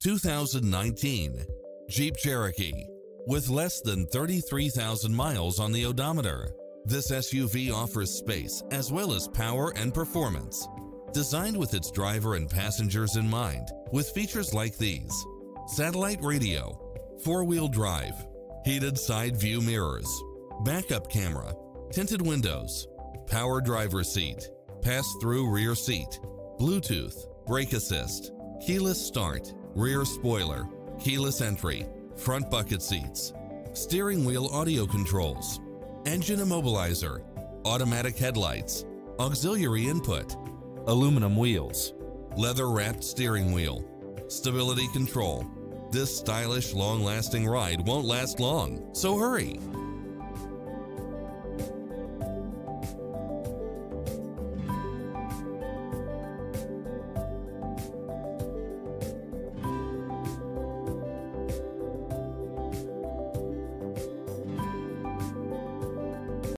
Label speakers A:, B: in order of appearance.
A: 2019 Jeep Cherokee. With less than 33,000 miles on the odometer, this SUV offers space as well as power and performance. Designed with its driver and passengers in mind, with features like these satellite radio, four wheel drive, heated side view mirrors, backup camera, tinted windows, power driver seat, pass through rear seat, Bluetooth, brake assist, keyless start, rear spoiler, keyless entry, front bucket seats, steering wheel audio controls, engine immobilizer, automatic headlights, auxiliary input, aluminum wheels, leather wrapped steering wheel, stability control. This stylish, long lasting ride won't last long, so hurry!